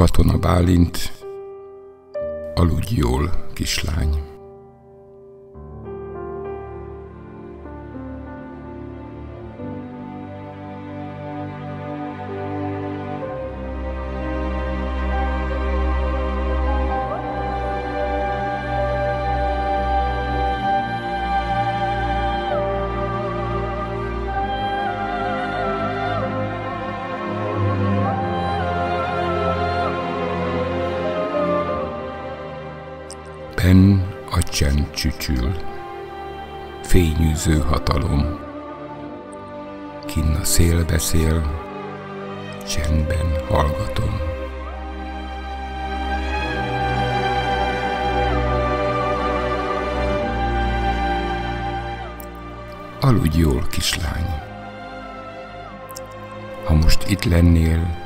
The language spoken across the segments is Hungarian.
Katona Bálint, aludj jól, kislány. Ben a csend csücsül, fényűző hatalom. Kinn a szél beszél, csendben hallgatom. Aludj jól, kislány. Ha most itt lennél,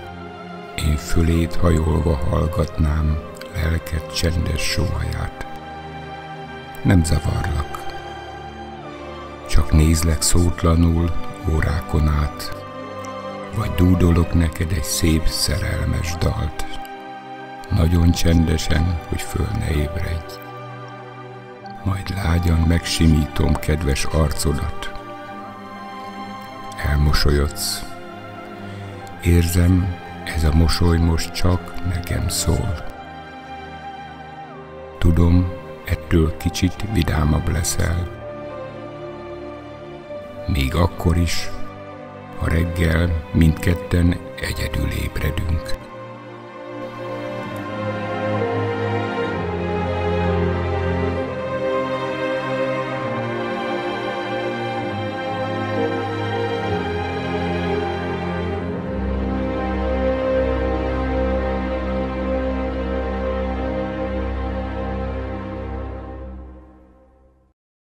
én föléd hajolva hallgatnám lelked csendes sóhaját. Nem zavarlak, csak nézlek szótlanul órákon át, vagy dúdolok neked egy szép szerelmes dalt, nagyon csendesen, hogy föl ne ébredj. Majd lágyan megsimítom kedves arcodat. Elmosolyodsz. Érzem, ez a mosoly most csak nekem szól. Tudom, ettől kicsit vidámabb leszel. Még akkor is, ha reggel mindketten egyedül ébredünk.